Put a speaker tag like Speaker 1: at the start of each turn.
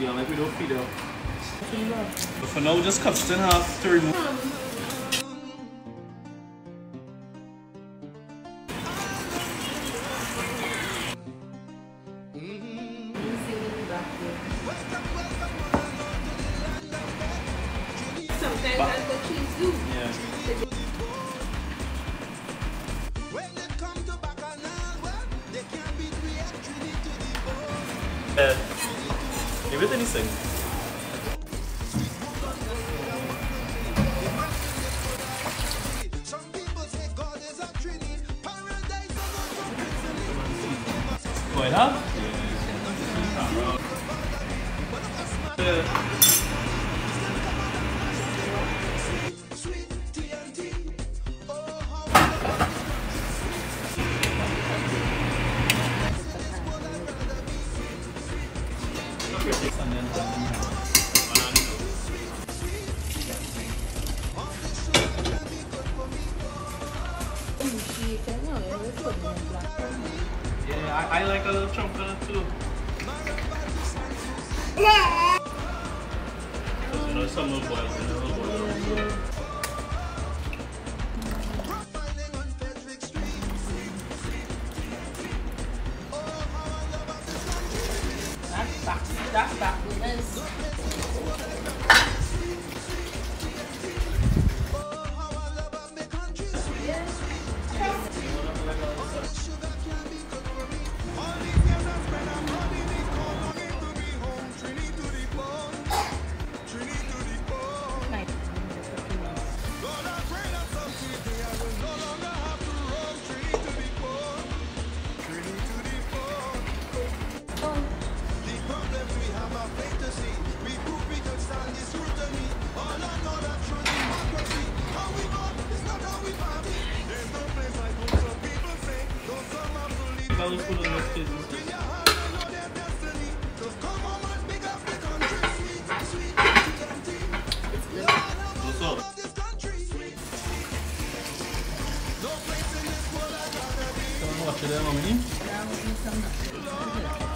Speaker 1: Yeah, like we don't feed her. But for now, just cut it in half to remove.
Speaker 2: Sometimes that's what kids do.
Speaker 1: Yeah. Give it anything. Up? Yeah. Yeah, I, I like a little it too. Because you know some little boys, you know,
Speaker 2: back. That's back.
Speaker 1: That was for the next kids. What's up? Come watch it, mommy.